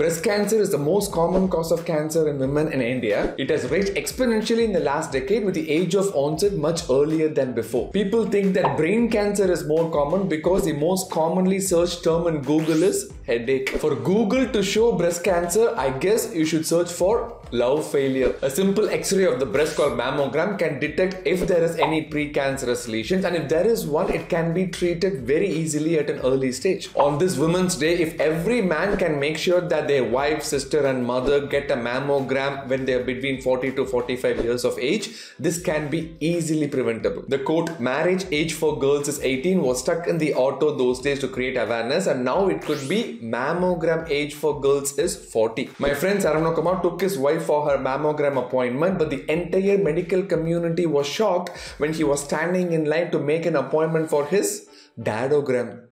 Breast cancer is the most common cause of cancer in women in India. It has raged exponentially in the last decade with the age of onset much earlier than before. People think that brain cancer is more common because the most commonly searched term in Google is headache. For Google to show breast cancer, I guess you should search for love failure. A simple x-ray of the breast called mammogram can detect if there is any precancerous lesions and if there is one, it can be treated very easily at an early stage. On this Women's Day, if every man can make sure that their wife, sister and mother get a mammogram when they are between 40 to 45 years of age, this can be easily preventable. The quote, marriage age for girls is 18 was stuck in the auto those days to create awareness and now it could be mammogram age for girls is 40. My friend Saravana Kumar took his wife for her mammogram appointment, but the entire medical community was shocked when he was standing in line to make an appointment for his dadogram.